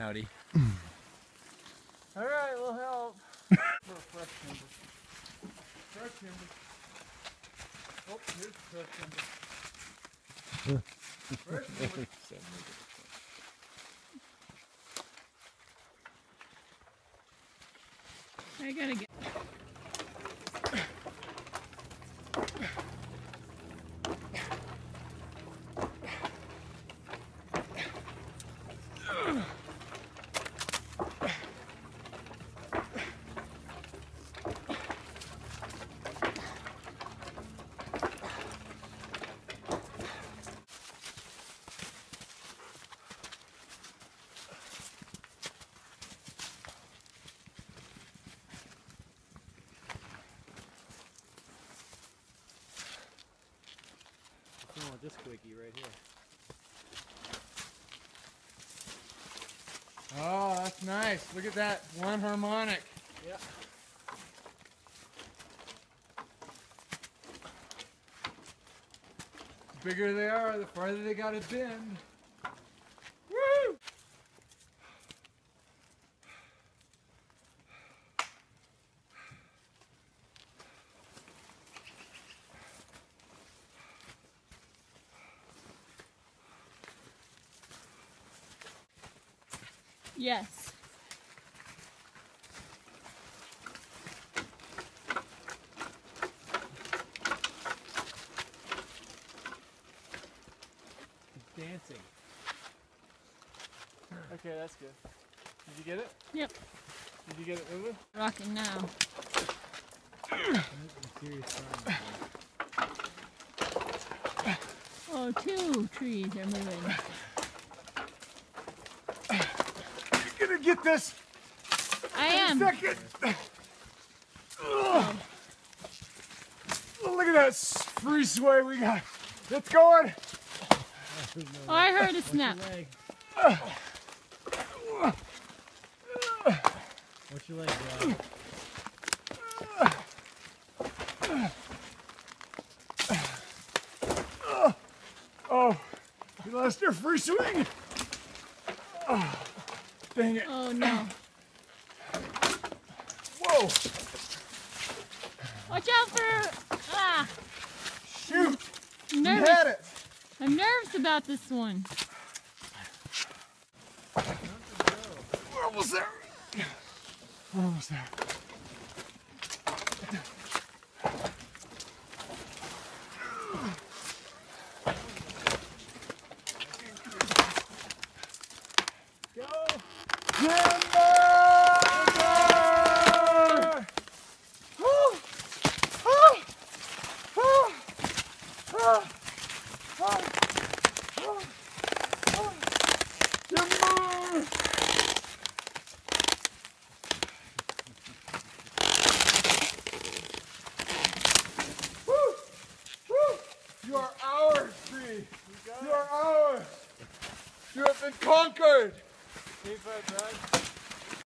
Howdy. All right, we'll help. For fresh timber. Fresh timber. Oh, here's fresh timber. fresh timber. I gotta get. Oh, this quickie right here. Oh, that's nice. Look at that one harmonic. Yeah. The bigger they are, the farther they gotta bend. Woo! Yes. He's dancing. Okay, that's good. Did you get it? Yep. Did you get it moving? Rocking now. Serious Oh, two trees are moving. Gonna get this I in a am. second. Ugh. Look at that free sway we got. It's going. Oh, I heard a snap. leg. What's your leg, bro? Oh, you lost your free swing. Oh, dang it. Oh no. Whoa, Watch out for. Ah! shoot. I'm You had it. I'm nervous about this one. We're almost there. We're almost there. Timber! Ah! Ah! Ah! Ah! Ah! Ah! Timber! Woo! Woo! You are ours, tree. You are ours. You have been conquered. Hilfe, Berg.